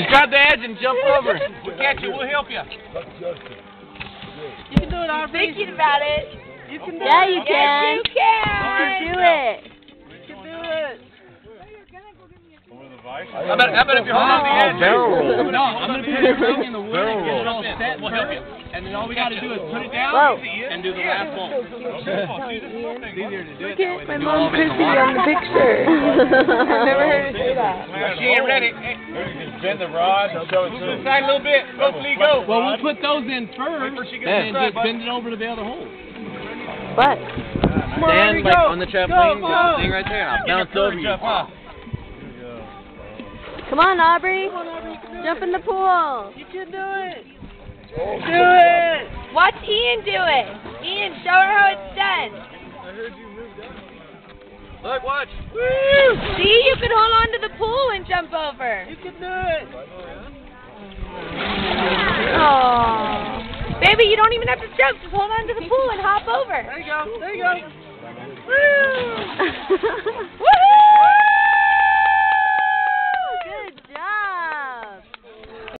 Just grab the edge and jump over. We'll catch you. We'll help you. You can do it, Aubrey. Thinking about it. You can do Yeah, it. Yeah, you can. Yes, you can. How about, how about if you hold on the oh, edge? barrel roll. No, I'm gonna put everything in the wood Barrel and get it all set. We'll help you. And then all we gotta do is put it down Whoa. and do the last one. It's easier to do it Look that way at my than do mom of it in the Chrissy water. on the picture. I've never heard her say that. She ain't ready. Bend the rod and show it Move to to the side a little bit. Go, Lee, go. Well, we'll put those in first, and Yeah. just bend it over to the other hole. What? Stand like on the trampoline, Go, just go. thing right there, and I'll bounce over you. Come on, Aubrey. Jump in the pool. You can do it. Do it. Watch Ian do it. Ian, show her how it's done. I heard you move down. Look, watch. See, you can hold on to the pool and jump over. You can do it. Oh, baby, you don't even have to jump. Just hold on to the pool and hop over. There you go. There you go. Woo!